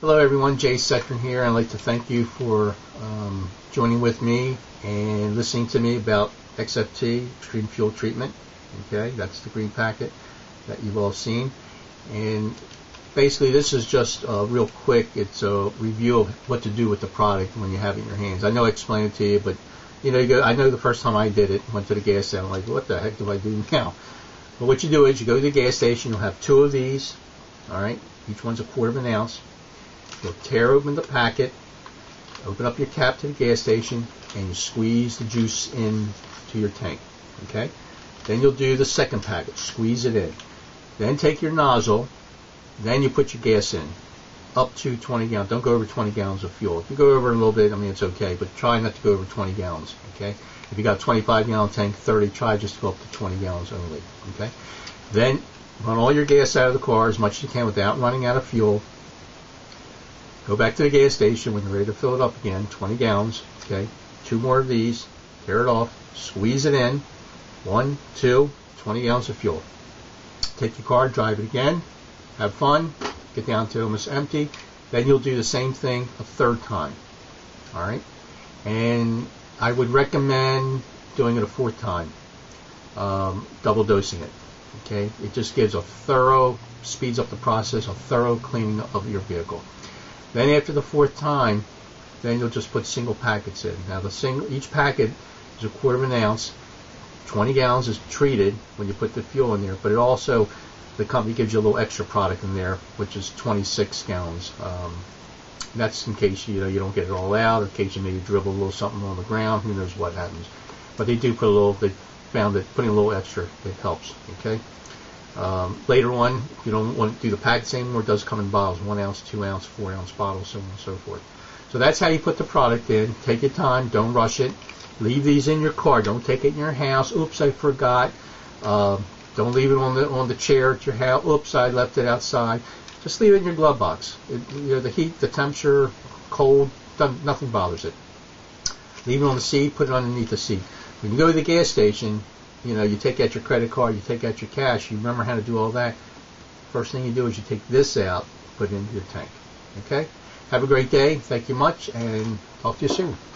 Hello everyone, Jay Setren here. I'd like to thank you for um, joining with me and listening to me about XFT, Extreme Fuel Treatment. Okay, that's the green packet that you've all seen. And basically this is just uh, real quick. It's a review of what to do with the product when you have it in your hands. I know I explained it to you, but you know, you go, I know the first time I did it, went to the gas station, I'm like, what the heck do I do now? But what you do is you go to the gas station, you'll have two of these, all right? Each one's a quarter of an ounce. You'll tear open the packet, open up your cap to the gas station, and you squeeze the juice in to your tank. Okay? Then you'll do the second packet, squeeze it in. Then take your nozzle, then you put your gas in, up to 20 gallons. Don't go over 20 gallons of fuel. If you go over a little bit, I mean, it's okay, but try not to go over 20 gallons. Okay? If you got a 25 gallon tank, 30, try just to go up to 20 gallons only. Okay? Then run all your gas out of the car as much as you can without running out of fuel. Go back to the gas station when you're ready to fill it up again, 20 gallons, okay? Two more of these, tear it off, squeeze it in, one, two, 20 gallons of fuel. Take your car, drive it again, have fun, get down to almost empty. Then you'll do the same thing a third time, all right? And I would recommend doing it a fourth time, um, double dosing it. Okay, it just gives a thorough, speeds up the process, a thorough cleaning of your vehicle. Then after the fourth time, then you'll just put single packets in. Now the single, each packet is a quarter of an ounce. 20 gallons is treated when you put the fuel in there, but it also, the company gives you a little extra product in there, which is 26 gallons. Um, that's in case you know you don't get it all out, or in case you maybe dribble a little something on the ground. Who knows what happens? But they do put a little. They found that putting a little extra it helps. Okay. Um, later on, you don't want to do the packets anymore, it does come in bottles, one ounce, two ounce, four ounce bottles, so on and so forth. So that's how you put the product in. Take your time, don't rush it. Leave these in your car. Don't take it in your house. Oops, I forgot. Uh, don't leave it on the on the chair at your house. Oops, I left it outside. Just leave it in your glove box. It, you know, the heat, the temperature, cold, nothing bothers it. Leave it on the seat. Put it underneath the seat. When you go to the gas station, you know, you take out your credit card, you take out your cash, you remember how to do all that. First thing you do is you take this out, put it into your tank. Okay? Have a great day. Thank you much, and talk to you soon.